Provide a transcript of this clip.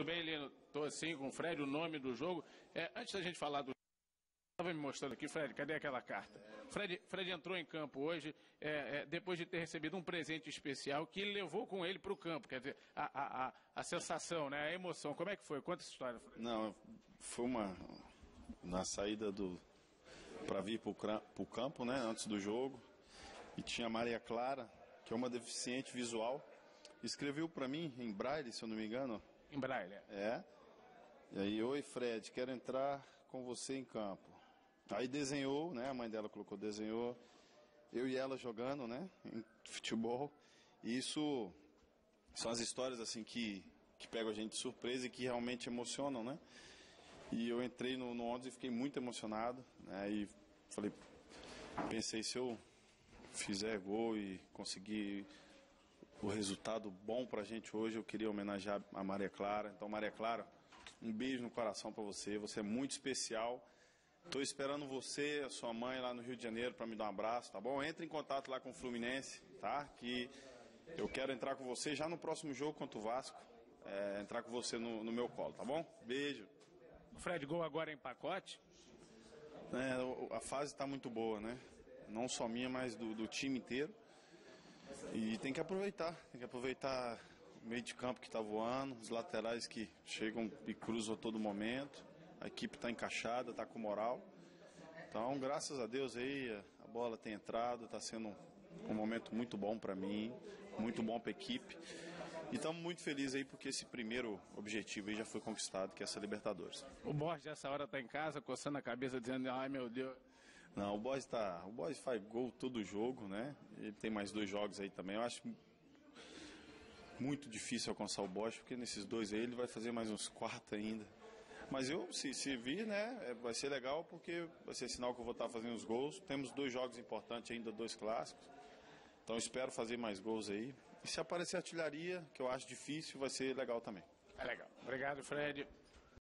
Tudo bem, Lino? Tô assim com o Fred, o nome do jogo. É, antes da gente falar do Estava me mostrando aqui, Fred, cadê aquela carta? Fred, Fred entrou em campo hoje, é, é, depois de ter recebido um presente especial que ele levou com ele para o campo. Quer dizer, a, a, a, a, sensação, né, a emoção. Como é que foi? Conta essa história, Fred. Não, foi uma. Na saída do. para vir para o campo, né, antes do jogo. E tinha a Maria Clara, que é uma deficiente visual, escreveu para mim em braille, se eu não me engano. Em braille? É. E aí, oi Fred, quero entrar com você em campo. Aí desenhou, né? A mãe dela colocou, desenhou. Eu e ela jogando, né? Em futebol. E isso são as histórias assim que, que pegam a gente de surpresa e que realmente emocionam, né? E eu entrei no, no ônibus e fiquei muito emocionado, né? E falei, pensei se eu fizer gol e conseguir o resultado bom pra gente hoje, eu queria homenagear a Maria Clara. Então, Maria Clara, um beijo no coração para você. Você é muito especial. Estou esperando você, a sua mãe lá no Rio de Janeiro para me dar um abraço, tá bom? Entre em contato lá com o Fluminense, tá? Que eu quero entrar com você já no próximo jogo contra o Vasco. É, entrar com você no, no, meu colo, tá bom? Beijo. Fred, gol agora em pacote? É, a fase está muito boa, né? Não só minha, mas do, do time inteiro. E tem que aproveitar, tem que aproveitar o meio de campo que está voando, os laterais que chegam e cruzam a todo momento a equipe está encaixada, está com moral. Então, graças a Deus aí, a bola tem entrado, está sendo um momento muito bom para mim, muito bom para a equipe. E estamos muito felizes aí porque esse primeiro objetivo aí já foi conquistado, que é essa Libertadores. O Borges nessa hora está em casa, coçando a cabeça, dizendo, ai meu Deus. Não, o Borges tá. O Borges faz gol todo jogo, né? Ele tem mais dois jogos aí também. Eu acho muito difícil alcançar o Borges, porque nesses dois aí ele vai fazer mais uns quatro ainda. Mas eu, se, se vir, né, é, vai ser legal porque vai ser sinal que eu vou estar fazendo os gols. Temos dois jogos importantes ainda, dois clássicos. Então espero fazer mais gols aí. E se aparecer artilharia, que eu acho difícil, vai ser legal também. É legal. Obrigado, Fred.